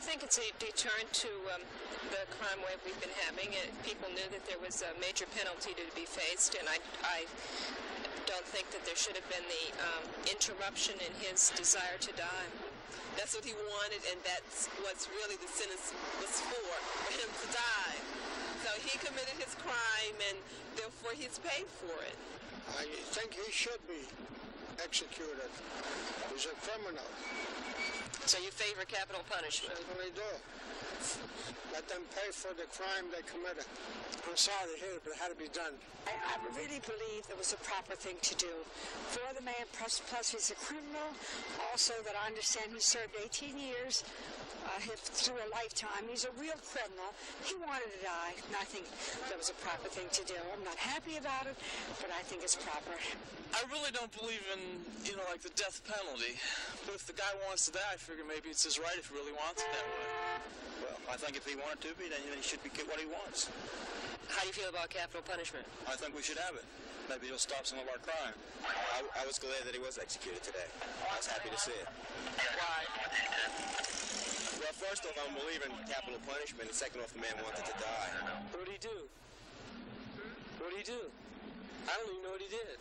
I think it's a deterrent to um, the crime wave we've been having. Uh, people knew that there was a major penalty to be faced, and I, I don't think that there should have been the um, interruption in his desire to die. That's what he wanted, and that's what's really the sentence was for, for him to die. So he committed his crime, and therefore he's paid for it. I think he should be executed. He's a criminal. So you favor capital punishment? They do. Let them pay for the crime they committed. I'm sorry to hear it, but it had to be done. I, I really believe it was a proper thing to do. For the man, plus, plus he's a criminal. Also, that I understand he served 18 years uh, through a lifetime. He's a real criminal. He wanted to die, and I think that was a proper thing to do. I'm not happy about it, but I think it's proper. I really don't believe in, you know, like the death penalty. But if the guy wants to die, I figure maybe it's his right if he really wants it that way. Well, I think if he wanted to be, then he should get what he wants. How do you feel about capital punishment? I think we should have it. Maybe it'll stop some of our crime. I, I was glad that he was executed today. I was happy to see it. Why? First off, I'm believing capital punishment, and second off, the man wanted to die. What did he do? What did he do? I don't even know what he did.